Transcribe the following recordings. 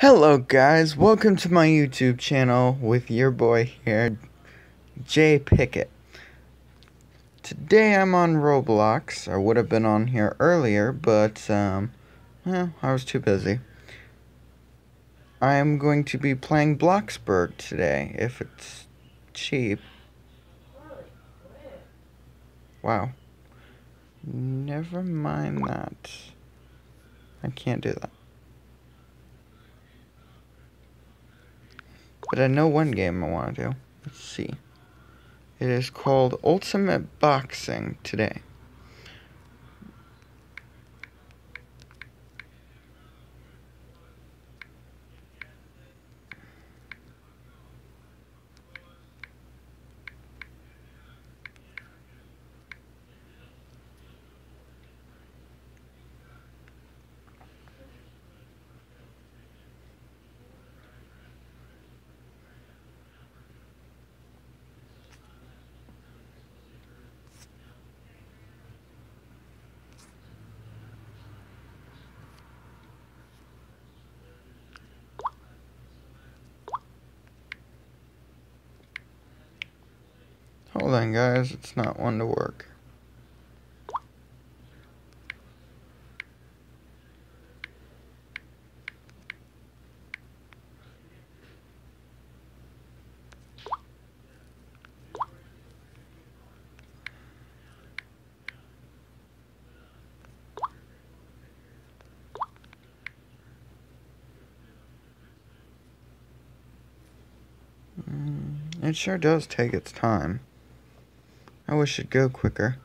Hello guys, welcome to my YouTube channel with your boy here, Jay Pickett. Today I'm on Roblox. I would have been on here earlier, but um, well, I was too busy. I am going to be playing Bloxburg today, if it's cheap. Wow. Never mind that. I can't do that. But I know one game I want to do. Let's see. It is called Ultimate Boxing today. Hold on guys, it's not one to work. Mm, it sure does take its time. I wish it'd go quicker.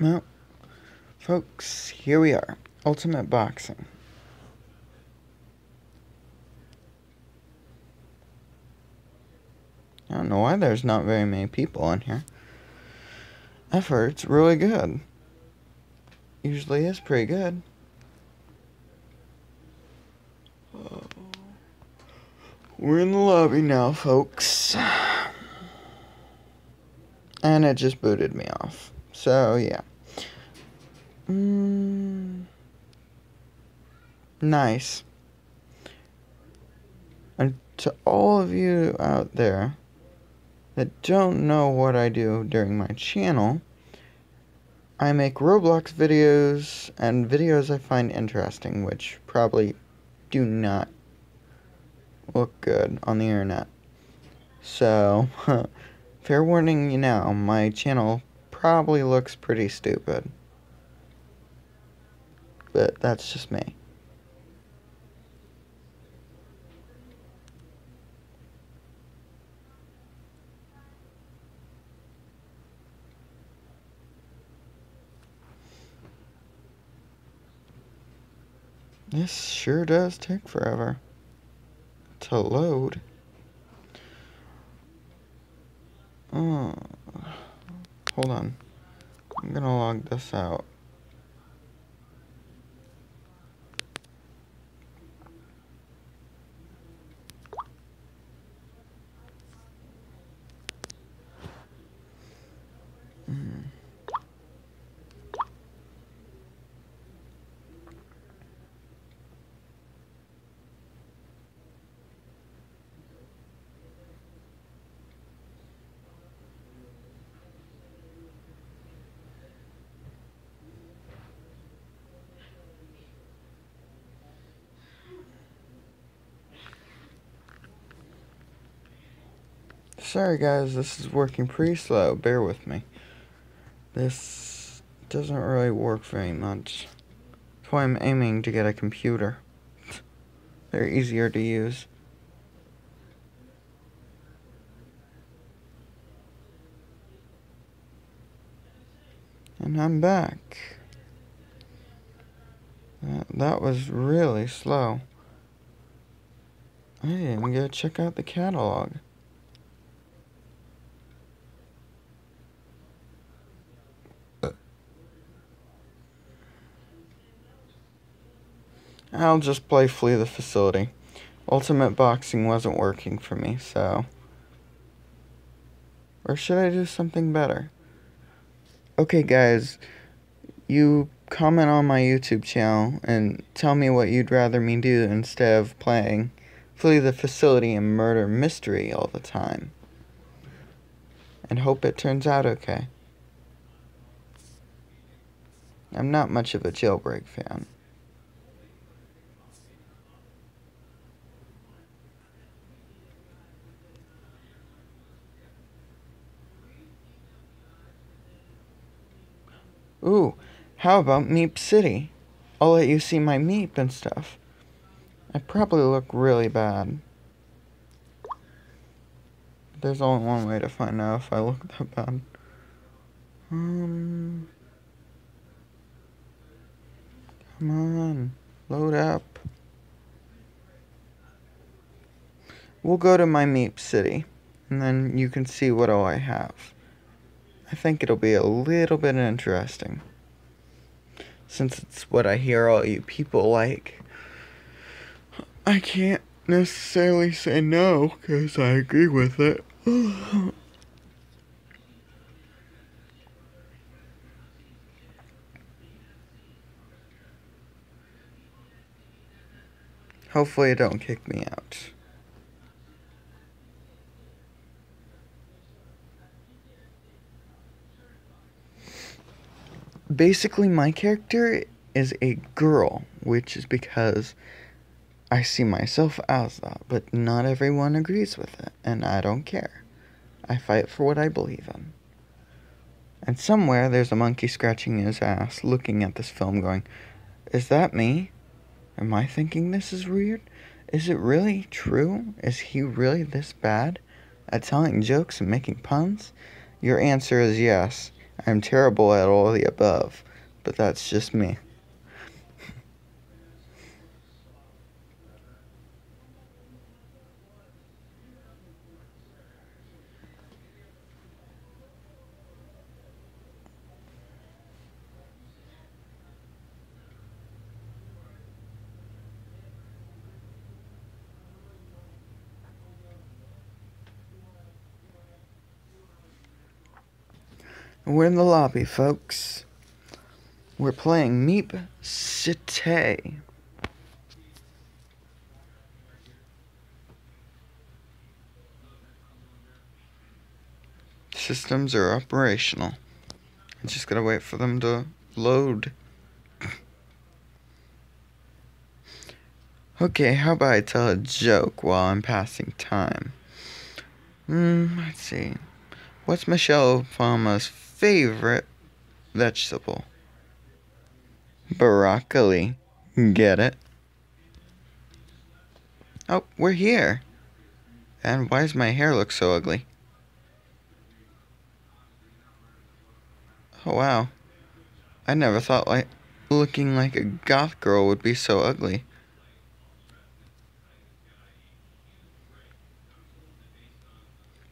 Well, folks, here we are. Ultimate Boxing. I don't know why there's not very many people in here. Effort's really good. Usually is pretty good. Uh, we're in the lobby now, folks. And it just booted me off. So, yeah. Mm, nice. And to all of you out there that don't know what I do during my channel, I make Roblox videos and videos I find interesting, which probably do not look good on the internet. So, fair warning you now, my channel probably looks pretty stupid. But that's just me. This sure does take forever to load. Oh. Hold on. I'm gonna log this out. Sorry guys, this is working pretty slow, bear with me. This doesn't really work very much. That's why I'm aiming to get a computer. They're easier to use. And I'm back. That, that was really slow. I didn't even go check out the catalog. I'll just play Flee the Facility. Ultimate Boxing wasn't working for me, so... Or should I do something better? Okay, guys, you comment on my YouTube channel and tell me what you'd rather me do instead of playing Flee the Facility and Murder Mystery all the time. And hope it turns out okay. I'm not much of a jailbreak fan. Ooh, how about Meep City? I'll let you see my Meep and stuff. I probably look really bad. There's only one way to find out if I look that bad. Um... Come on, load up. We'll go to my Meep City, and then you can see what all I have. I think it'll be a little bit interesting. Since it's what I hear all you people like. I can't necessarily say no, because I agree with it. Hopefully it don't kick me out. Basically my character is a girl, which is because I see myself as that, but not everyone agrees with it, and I don't care. I fight for what I believe in. And somewhere there's a monkey scratching his ass, looking at this film, going, Is that me? Am I thinking this is weird? Is it really true? Is he really this bad at telling jokes and making puns? Your answer is yes. I'm terrible at all the above, but that's just me. We're in the lobby, folks. We're playing Meep City. Systems are operational. I'm just gotta wait for them to load. okay, how about I tell a joke while I'm passing time? Hmm, let's see. What's Michelle Obama's favorite vegetable. Broccoli. Get it? Oh, we're here. And why does my hair look so ugly? Oh wow. I never thought like looking like a goth girl would be so ugly.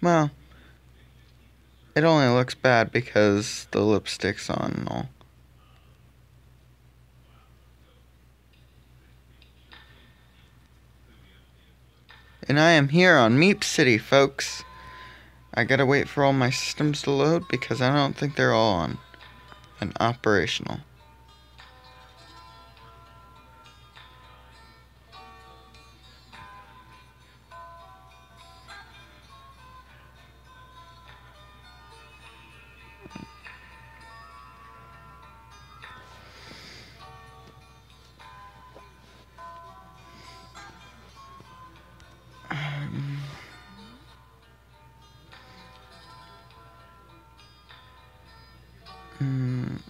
Well, it only looks bad because the lipstick's on and all. And I am here on Meep City, folks. I gotta wait for all my systems to load because I don't think they're all on and operational.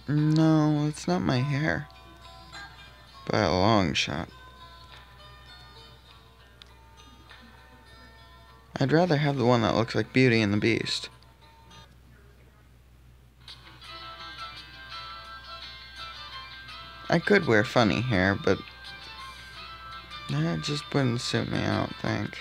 No, it's not my hair. By a long shot. I'd rather have the one that looks like Beauty and the Beast. I could wear funny hair, but that just wouldn't suit me, I don't think.